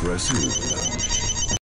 Press